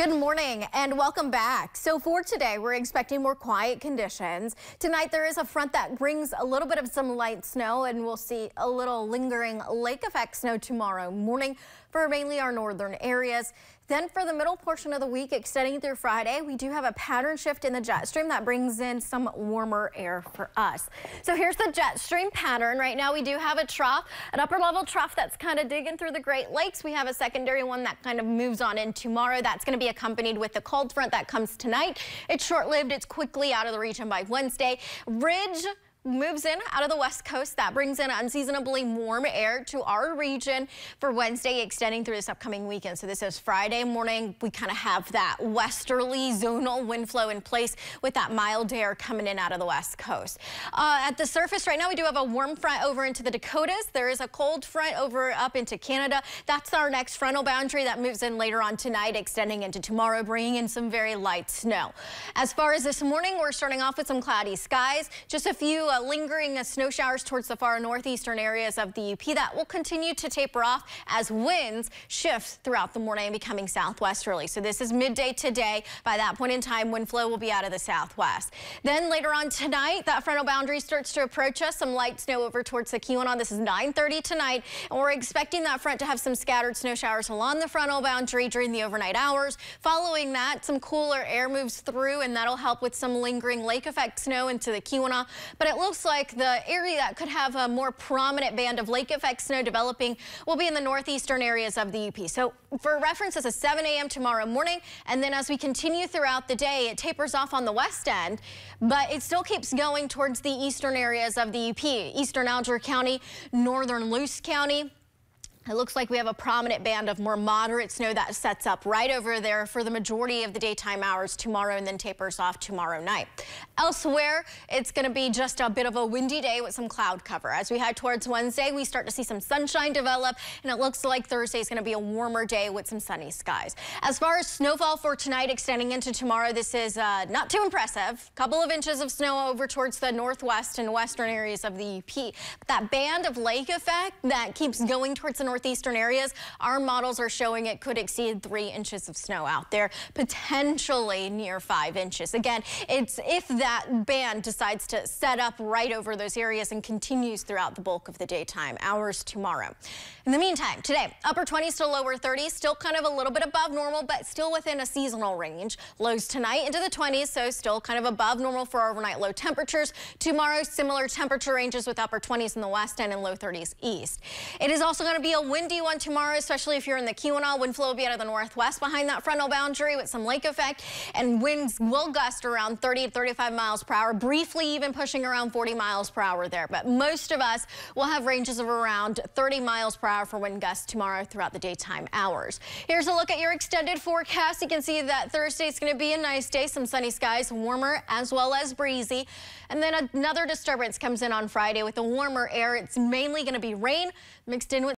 Good morning and welcome back. So for today, we're expecting more quiet conditions. Tonight, there is a front that brings a little bit of some light snow and we'll see a little lingering lake effect snow tomorrow morning for mainly our northern areas. Then for the middle portion of the week extending through Friday, we do have a pattern shift in the jet stream that brings in some warmer air for us. So here's the jet stream pattern. Right now we do have a trough, an upper level trough that's kind of digging through the Great Lakes. We have a secondary one that kind of moves on in tomorrow. That's going to be accompanied with the cold front that comes tonight. It's short-lived. It's quickly out of the region by Wednesday. Ridge moves in out of the west coast. That brings in unseasonably warm air to our region for Wednesday, extending through this upcoming weekend. So this is Friday morning. We kind of have that westerly zonal wind flow in place with that mild air coming in out of the west coast. Uh, at the surface right now, we do have a warm front over into the Dakotas. There is a cold front over up into Canada. That's our next frontal boundary that moves in later on tonight, extending into tomorrow, bringing in some very light snow. As far as this morning, we're starting off with some cloudy skies. Just a few uh, lingering uh, snow showers towards the far northeastern areas of the UP. That will continue to taper off as winds shift throughout the morning, and becoming southwesterly. So this is midday today. By that point in time, wind flow will be out of the southwest. Then later on tonight, that frontal boundary starts to approach us. Some light snow over towards the Keweenaw. This is 9:30 tonight, and we're expecting that front to have some scattered snow showers along the frontal boundary during the overnight hours. Following that, some cooler air moves through, and that'll help with some lingering lake effect snow into the Keweenaw. But looks like the area that could have a more prominent band of lake effect snow developing will be in the northeastern areas of the UP. So for reference, it's a 7 a.m. tomorrow morning. And then as we continue throughout the day, it tapers off on the west end, but it still keeps going towards the eastern areas of the UP, eastern Alger County, northern Luce County. It looks like we have a prominent band of more moderate snow that sets up right over there for the majority of the daytime hours tomorrow and then tapers off tomorrow night. Elsewhere, it's going to be just a bit of a windy day with some cloud cover. As we head towards Wednesday, we start to see some sunshine develop, and it looks like Thursday is going to be a warmer day with some sunny skies. As far as snowfall for tonight extending into tomorrow, this is uh, not too impressive. A couple of inches of snow over towards the northwest and western areas of the UP. But that band of lake effect that keeps going towards the north northeastern areas, our models are showing it could exceed three inches of snow out there, potentially near five inches. Again, it's if that band decides to set up right over those areas and continues throughout the bulk of the daytime hours tomorrow. In the meantime, today, upper 20s to lower 30s, still kind of a little bit above normal, but still within a seasonal range. Lows tonight into the 20s, so still kind of above normal for overnight low temperatures. Tomorrow, similar temperature ranges with upper 20s in the west end and low 30s east. It is also going to be a windy one tomorrow, especially if you're in the Keweenaw. Wind flow will be out of the northwest behind that frontal boundary with some lake effect, and winds will gust around 30 to 35 miles per hour, briefly even pushing around 40 miles per hour there. But most of us will have ranges of around 30 miles per hour for wind gusts tomorrow throughout the daytime hours. Here's a look at your extended forecast. You can see that Thursday is going to be a nice day, some sunny skies, warmer as well as breezy. And then another disturbance comes in on Friday with the warmer air. It's mainly going to be rain mixed in with